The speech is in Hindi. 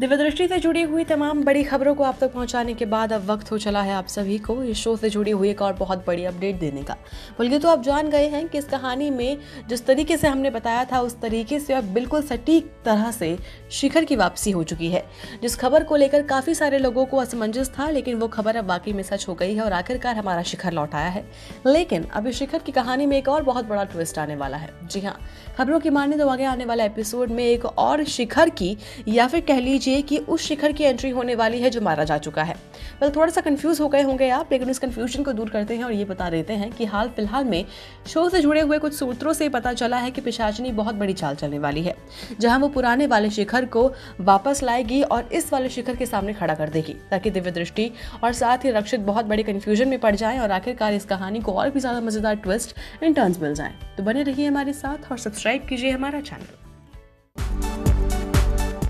दिव्य दृष्टि से जुड़ी हुई तमाम बड़ी खबरों को आप तक पहुँचाने के बाद अब वक्त हो चला है आप सभी को इस शो से जुड़ी हुई एक और बहुत बड़ी अपडेट देने का। बल्कि तो आप जान गए हैं कि इस कहानी में जिस तरीके से हमने बताया था, उस तरीके से अब बिल्कुल सटीक तरह से शिखर की वापसी हो चुकी है। जिस खबर को लेकर काफ़ी सारे लोगों को असमंजस था, लेकिन वो खबर अब वाकई में सच हो गई है और आखिरकार हमारा शिखर लौट आया है। लेकिन इस शिखर की कहानी में एक और बहुत बड़ा ट्विस्ट आने वाला है। जी हाँ खबरों की माने तो आगे आने वाले एपिसोड में एक और शिखर की या फिर कह लीजिए लीजिए कि उस शिखर की एंट्री होने वाली है जो मारा जा चुका है। वेल थोड़ा सा कंफ्यूज हो गए होंगे आप, लेकिन इस कंफ्यूजन को दूर करते हैं और ये बता देते हैं कि हाल फ़िलहाल में शो से जुड़े हुए कुछ सूत्रों से पता चला है कि पिशाचनी बहुत बड़ी चाल चलने वाली है, जहाँ वो पुराने वाले शिखर को वापस लाएगी और इस वाले शिखर के सामने खड़ा कर देगी, ताकि दिव्य दृष्टि और साथ ही रक्षित बहुत बड़ी कन्फ्यूज़न में पड़ जाए और आखिरकार इस कहानी को और भी ज़्यादा मज़ेदार ट्विस्ट इन टर्न्स मिल जाए। तो बने रहिए हमारे साथ और सब्सक्राइब कीजिए हमारा channel